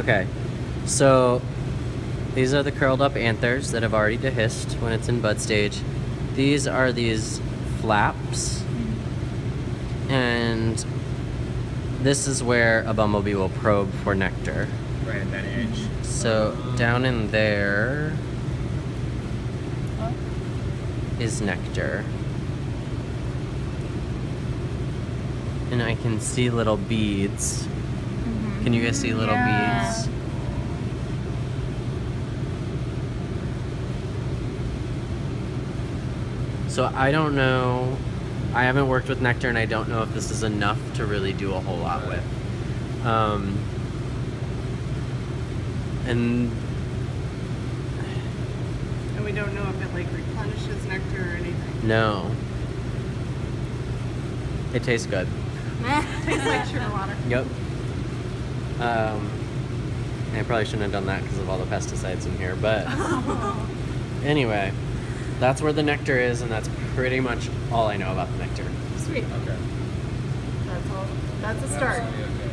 Okay, so these are the curled up anthers that have already dehisced when it's in bud stage. These are these flaps, and this is where a bumblebee will probe for nectar. Right at that edge. So down in there is nectar. And I can see little beads. Can you guys see little Yeah. beads? So I don't know. I haven't worked with nectar and I don't know if this is enough to really do a whole lot with. Um, and And we don't know if it like replenishes nectar or anything. no. It tastes good. Tastes like sugar water. Yep. Um, I probably shouldn't have done that because of all the pesticides in here, but anyway, that's where the nectar is, and that's pretty much all I know about the nectar. Sweet. Okay. That's all. That's a start. That's-